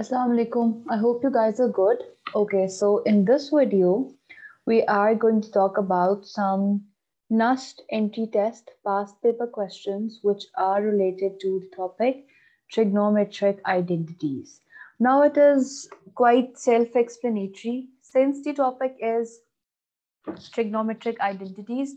Assalamu alaikum. I hope you guys are good. Okay, so in this video, we are going to talk about some NUST entry test past paper questions which are related to the topic trigonometric identities. Now it is quite self-explanatory since the topic is trigonometric identities.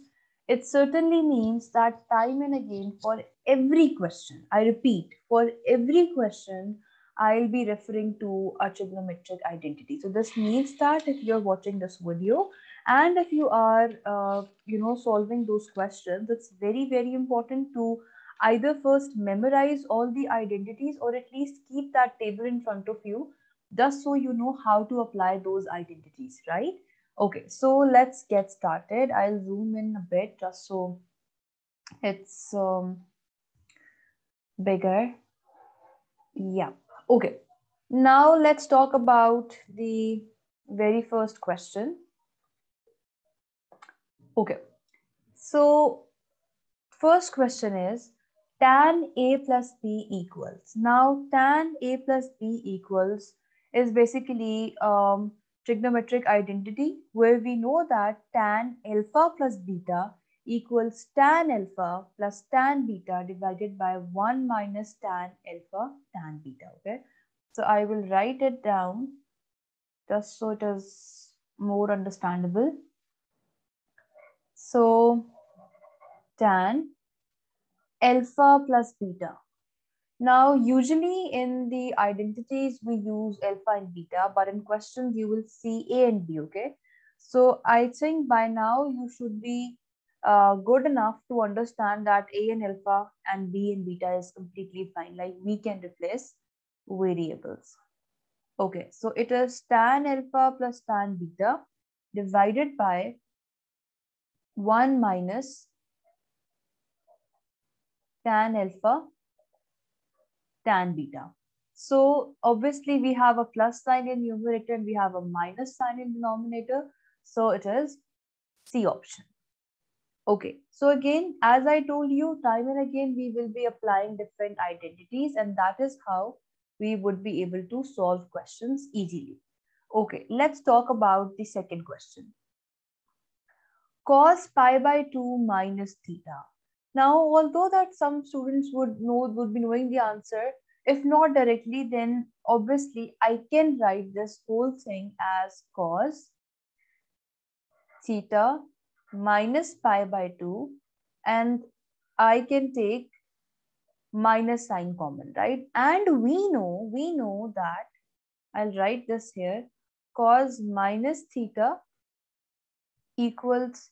It certainly means that time and again for every question, I repeat, for every question, I'll be referring to a trigonometric identity. So this means that if you're watching this video and if you are, uh, you know, solving those questions, it's very, very important to either first memorize all the identities or at least keep that table in front of you just so you know how to apply those identities, right? Okay, so let's get started. I'll zoom in a bit just so it's um, bigger. Yeah. Okay, now let's talk about the very first question. Okay, so first question is tan A plus B equals. Now tan A plus B equals is basically um, trigonometric identity where we know that tan alpha plus beta equals tan alpha plus tan beta divided by 1 minus tan alpha tan beta. Okay. So I will write it down just so it is more understandable. So tan alpha plus beta. Now, usually in the identities, we use alpha and beta, but in questions, you will see A and B, okay? So I think by now you should be uh, good enough to understand that A and alpha and B and beta is completely fine. Like we can replace variables. Okay, so it is tan alpha plus tan beta divided by 1 minus tan alpha tan beta. So obviously we have a plus sign in numerator and we have a minus sign in denominator. So it is C option. Okay, so again, as I told you, time and again, we will be applying different identities and that is how we would be able to solve questions easily. Okay, let's talk about the second question. Cos pi by 2 minus theta. Now, although that some students would know, would be knowing the answer, if not directly, then obviously I can write this whole thing as cos theta minus pi by 2 and I can take minus sign common, right? And we know, we know that, I'll write this here, cos minus theta equals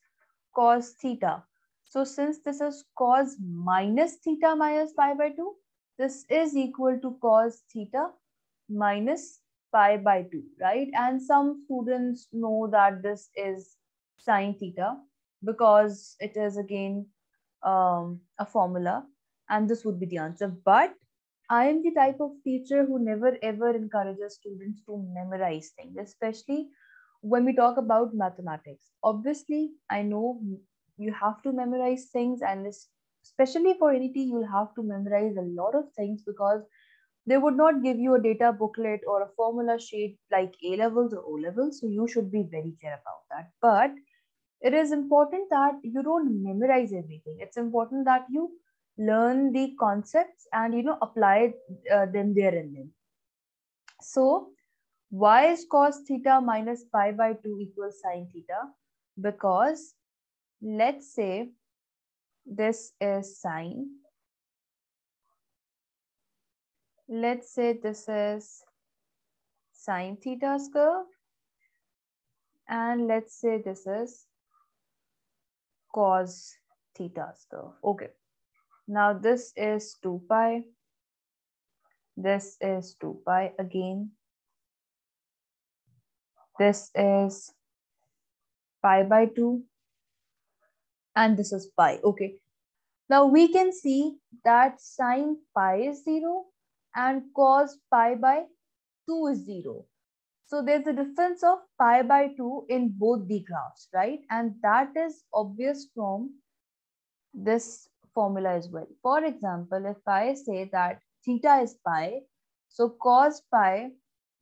cos theta. So since this is cos minus theta minus pi by 2, this is equal to cos theta minus pi by 2, right? And some students know that this is sine theta because it is again um, a formula and this would be the answer. But I am the type of teacher who never ever encourages students to memorize things, especially when we talk about mathematics. Obviously, I know you have to memorize things and especially for NET, you'll have to memorize a lot of things because they would not give you a data booklet or a formula sheet like A levels or O levels. So you should be very clear about that. But it is important that you don't memorize everything. It's important that you learn the concepts and you know apply uh, them there and then. So why is cos theta minus pi by 2 equals sine theta? Because let's say this is sine. Let's say this is sine theta's curve. And let's say this is cos theta. Okay. Now this is 2 pi. This is 2 pi again. This is pi by 2. And this is pi. Okay. Now we can see that sine pi is 0 and cos pi by 2 is 0. So there's a difference of pi by 2 in both the graphs, right? And that is obvious from this formula as well. For example, if I say that theta is pi, so cos pi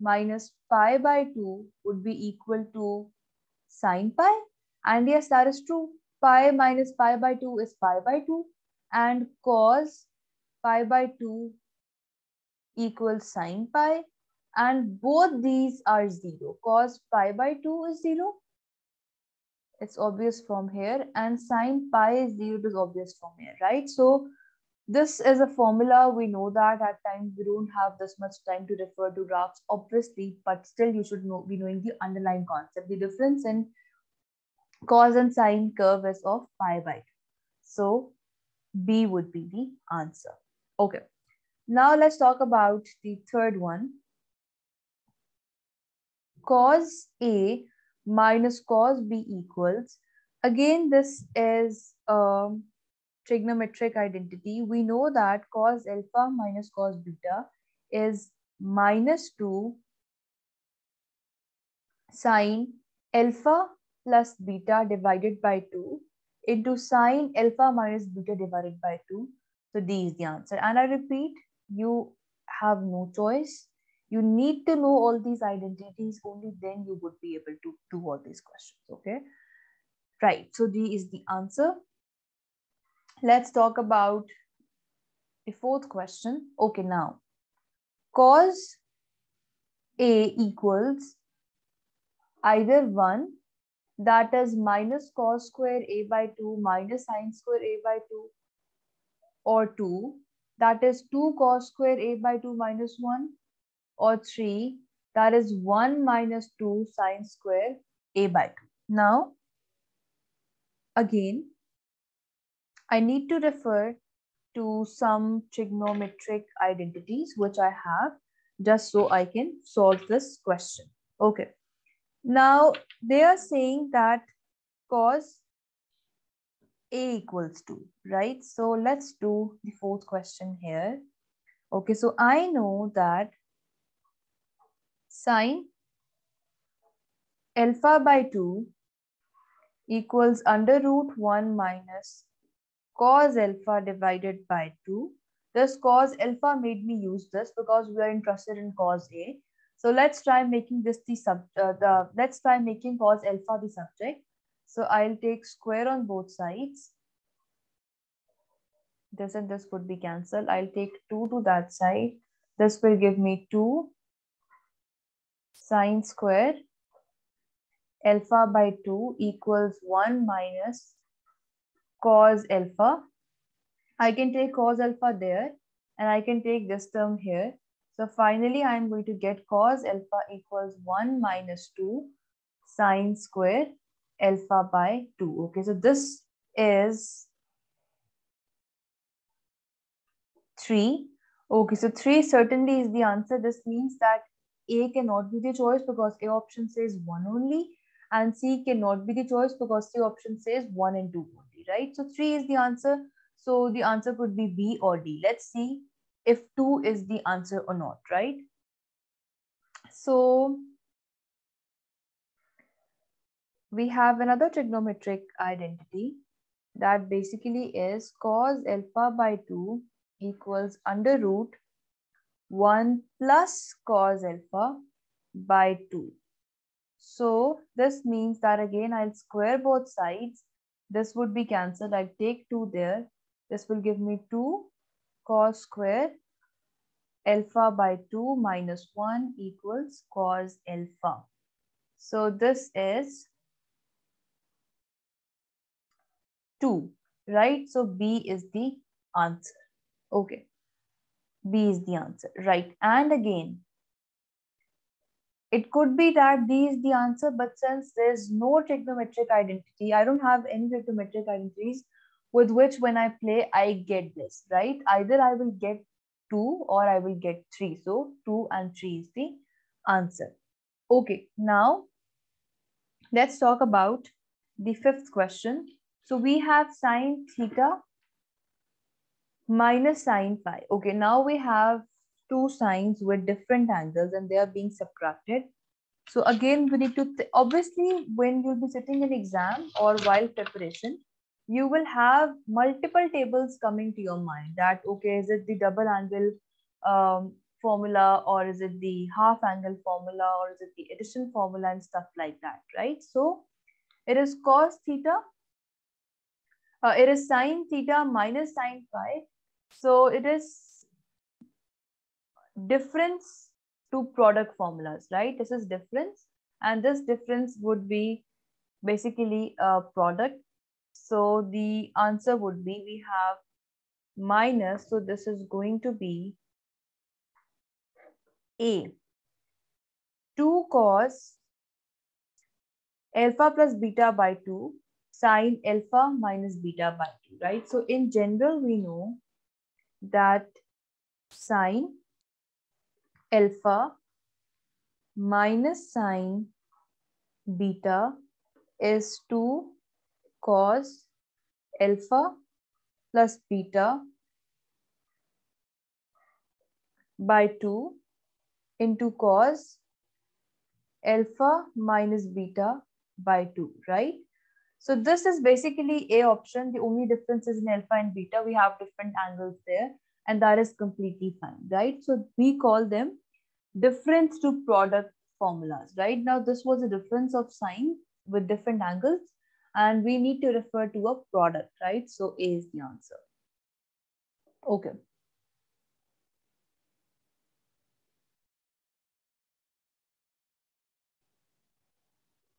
minus pi by 2 would be equal to sine pi. And yes, that is true. Pi minus pi by 2 is pi by 2. And cos pi by 2 equals sine pi. And both these are 0. Cos pi by 2 is 0. It's obvious from here. And sine pi is 0 it is obvious from here, right? So this is a formula. We know that at times we don't have this much time to refer to graphs, obviously, but still you should know, be knowing the underlying concept. The difference in cos and sine curve is of pi by 2. So B would be the answer. Okay. Now let's talk about the third one. Cos A minus cos B equals. Again, this is um, trigonometric identity, we know that cos alpha minus cos beta is minus 2 sine alpha plus beta divided by 2 into sine alpha minus beta divided by 2. So D is the answer. And I repeat, you have no choice. You need to know all these identities, only then you would be able to do all these questions, okay? Right, so D is the answer. Let's talk about the fourth question. Okay, now cos A equals either 1 that is minus cos square A by 2 minus sine square A by 2 or 2 that is 2 cos square A by 2 minus 1 or 3 that is 1 minus 2 sine square A by 2. Now, again, I need to refer to some trigonometric identities which I have just so I can solve this question. Okay. Now they are saying that cos A equals 2, right? So let's do the fourth question here. Okay, so I know that sine alpha by 2 equals under root 1 minus cos alpha divided by 2. This cos alpha made me use this because we are interested in cos A. So let's try making this the sub, uh, the, let's try making cos alpha the subject. So I'll take square on both sides. This and this would be cancelled. I'll take 2 to that side. This will give me 2 sine square alpha by 2 equals 1 minus cos alpha. I can take cos alpha there and I can take this term here. So finally, I'm going to get cos alpha equals 1 minus 2 sine square alpha by 2. Okay, so this is 3. Okay, so 3 certainly is the answer. This means that A cannot be the choice because A option says 1 only and C cannot be the choice because C option says 1 and 2 only, right? So 3 is the answer. So the answer could be B or D. Let's see if 2 is the answer or not, right? So we have another trigonometric identity that basically is cos alpha by 2 equals under root 1 plus cos alpha by 2. So this means that again I'll square both sides this would be cancelled. I take 2 there. This will give me 2 cos square alpha by 2 minus 1 equals cos alpha. So this is 2, right? So B is the answer. Okay. B is the answer, right? And again, it could be that D is the answer, but since there's no trigonometric identity, I don't have any trigonometric identities with which when I play, I get this, right? Either I will get 2 or I will get 3. So 2 and 3 is the answer. Okay, now let's talk about the fifth question. So we have sine theta minus sine phi. Okay, now we have two sines with different angles and they are being subtracted. So again, we need to, obviously, when you'll be sitting in exam or while preparation, you will have multiple tables coming to your mind that, okay, is it the double angle um, formula or is it the half angle formula or is it the addition formula and stuff like that, right? So it is cos theta, uh, it is sine theta minus sine phi. So it is difference to product formulas, right? This is difference and this difference would be basically a product. So the answer would be we have minus, so this is going to be A. 2 cos alpha plus beta by 2 sine alpha minus beta by 2, right? So in general, we know that sine alpha minus sine beta is 2 cos alpha plus beta by 2 into cos alpha minus beta by 2, right? So this is basically A option. The only difference is in alpha and beta. We have different angles there and that is completely fine, right? So we call them difference to product formulas, right? Now this was a difference of sine with different angles and we need to refer to a product, right? So A is the answer. Okay.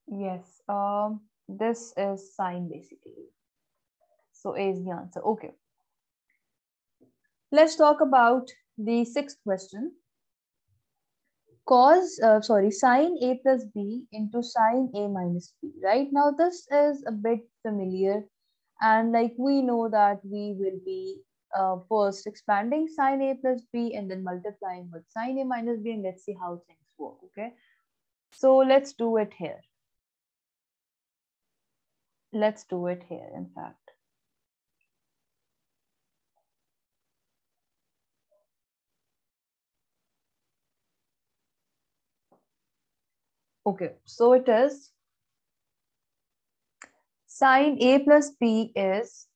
Yes, um, this is sine basically. So A is the answer. Okay. Let's talk about the sixth question. Cos, uh, sorry, sine A plus B into sine A minus B, right? Now this is a bit familiar and like we know that we will be uh, first expanding sine A plus B and then multiplying with sine A minus B and let's see how things work, okay? So let's do it here. Let's do it here, in fact. Okay, so it is sine A plus B is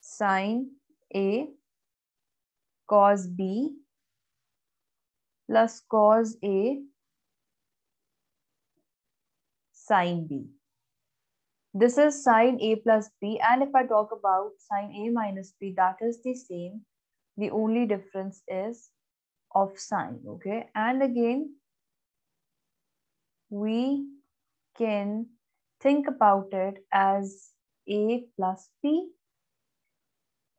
sine A cos B plus cos A sine B. This is sine A plus B and if I talk about sine A minus B that is the same. The only difference is of sign okay and again we can think about it as a plus b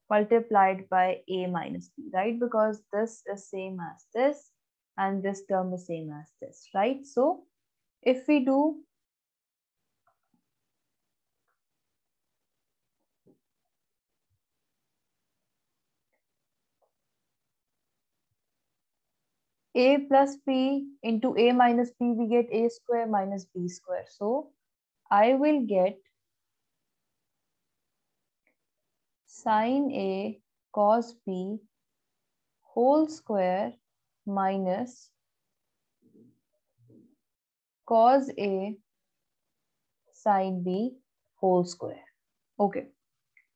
multiplied by a minus b, right? Because this is same as this and this term is same as this, right? So if we do a plus b into a minus b, we get a square minus b square. So I will get sine a cos b whole square minus cos a sine b whole square. Okay.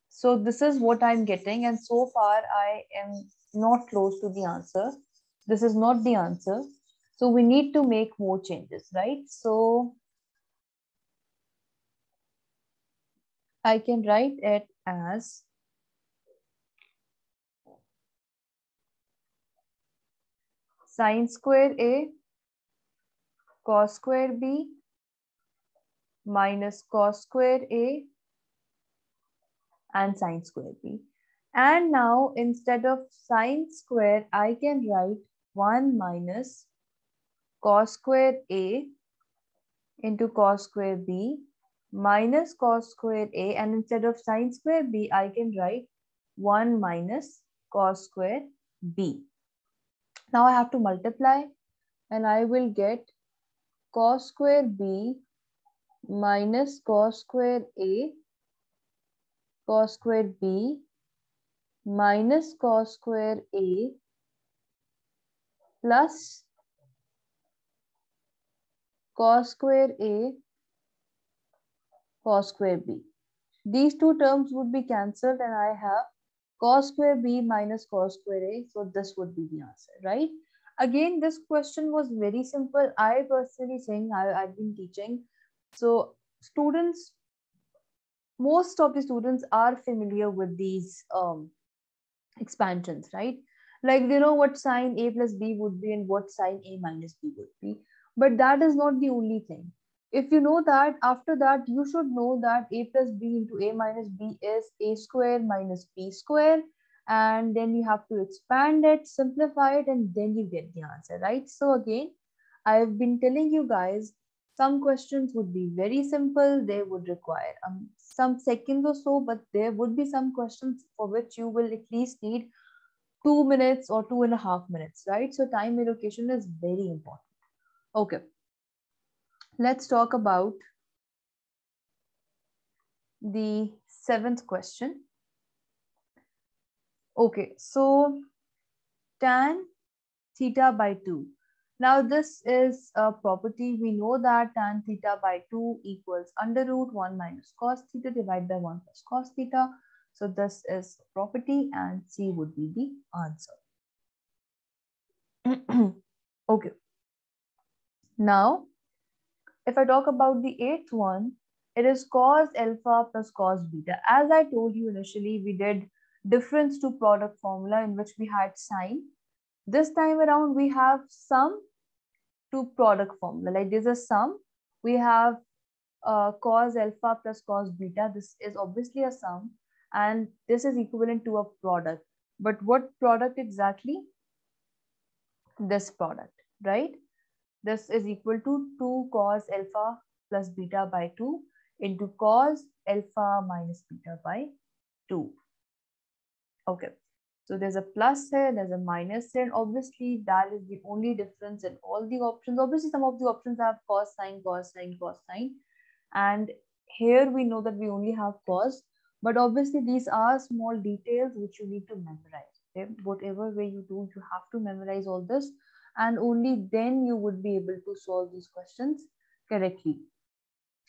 So this is what I'm getting and so far I am not close to the answer this is not the answer. So we need to make more changes, right? So I can write it as sine square A cos square B minus cos square A and sine square B. And now instead of sine square, I can write 1 minus cos square A into cos square B minus cos square A and instead of sine square B, I can write 1 minus cos square B. Now I have to multiply and I will get cos square B minus cos square A cos square B minus cos square A plus cos square A cos square B. These two terms would be cancelled and I have cos square b minus cos square a. So this would be the answer, right? Again, this question was very simple. I personally think I, I've been teaching. So students, most of the students are familiar with these um, expansions, right? Like they know what sine a plus b would be and what sine a minus b would be. But that is not the only thing. If you know that, after that, you should know that a plus b into a minus b is a square minus b square. And then you have to expand it, simplify it, and then you get the answer, right? So again, I've been telling you guys, some questions would be very simple. They would require um, some seconds or so, but there would be some questions for which you will at least need two minutes or two and a half minutes, right? So time allocation is very important. Okay. Let's talk about the seventh question. Okay, so tan theta by 2. Now this is a property. We know that tan theta by 2 equals under root 1 minus cos theta divided by 1 plus cos theta. So this is property and C would be the answer. okay. Now, if I talk about the eighth one, it is cos alpha plus cos beta. As I told you initially, we did difference to product formula in which we had sine. This time around, we have sum to product formula. Like there's a sum. We have uh, cos alpha plus cos beta. This is obviously a sum and this is equivalent to a product. But what product exactly? This product, right? This is equal to 2 cos alpha plus beta by 2 into cos alpha minus beta by 2. Okay, so there's a plus here, there's a minus here, and obviously that is the only difference in all the options. Obviously, some of the options have cos, sine, cos, sine, cos, sine. And here we know that we only have cos, but obviously, these are small details which you need to memorize. Okay? Whatever way you do, you have to memorize all this, and only then you would be able to solve these questions correctly.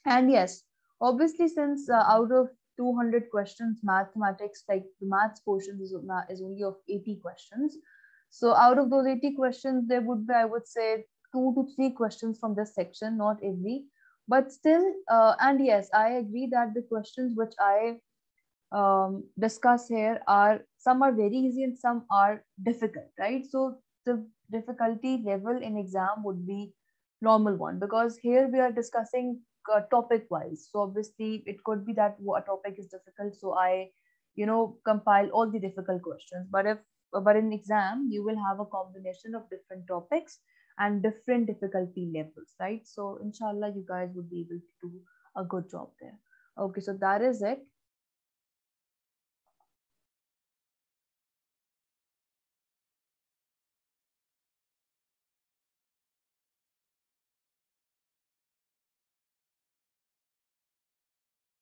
And yes, obviously, since uh, out of 200 questions, mathematics, like the maths portion is, is only of 80 questions. So out of those 80 questions, there would be, I would say, two to three questions from this section, not every. But still, uh, and yes, I agree that the questions which I um, discuss here are some are very easy and some are difficult, right? So the difficulty level in exam would be normal one because here we are discussing uh, topic wise. So obviously it could be that a topic is difficult. So I, you know, compile all the difficult questions. But if but in exam you will have a combination of different topics and different difficulty levels, right? So inshallah you guys would be able to do a good job there. Okay, so that is it